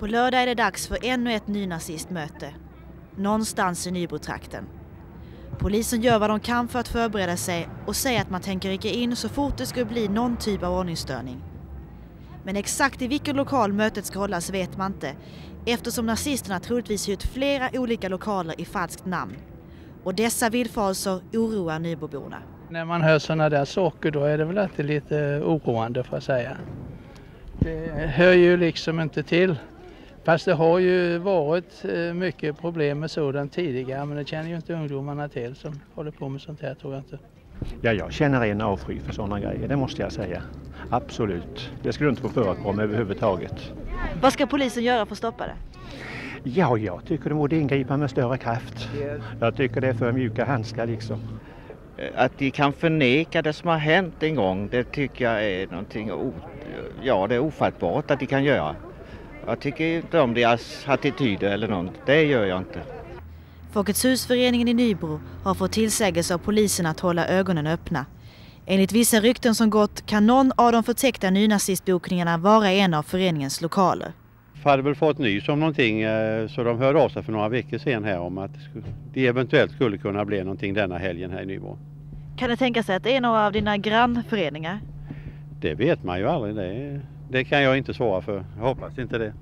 På lördag är det dags för ännu ett nynazistmöte. Någonstans i Nybrotrakten. Polisen gör vad de kan för att förbereda sig och säger att man tänker rycka in så fort det skulle bli någon typ av ordningsstörning. Men exakt i vilken lokal mötet ska hållas vet man inte eftersom nazisterna troligtvis hyrt flera olika lokaler i falskt namn. Och dessa villfarelser oroar Nybroborna. När man hör sådana där saker då är det väl alltid lite oroande får jag säga. Det hör ju liksom inte till. Fast det har ju varit eh, mycket problem med sådant tidigare men det känner ju inte ungdomarna till som håller på med sånt här tror jag inte. Ja, jag känner en avsky för sådana grejer, det måste jag säga. Absolut. Det skulle inte få förekomma överhuvudtaget. Vad ska polisen göra för att stoppa det? Ja, jag tycker de borde ingripa med större kraft. Jag tycker det är för mjuka handskar liksom. Att de kan förneka det som har hänt en gång, det tycker jag är någonting o, ja, det är ofattbart att de kan göra. Jag tycker inte om deras attityder eller något, det gör jag inte. Folkets husföreningen i Nybro har fått tillsägelse av polisen att hålla ögonen öppna. Enligt vissa rykten som gått kan någon av de förtäckta nynazistbokningarna vara en av föreningens lokaler. Jag hade väl fått nys om någonting eh, så de hörde av sig för några veckor sedan här om att det eventuellt skulle kunna bli någonting denna helgen här i Nybro. Kan det tänka sig att det är några av dina grannföreningar? Det vet man ju aldrig. Det, det kan jag inte svara för. Jag hoppas inte det.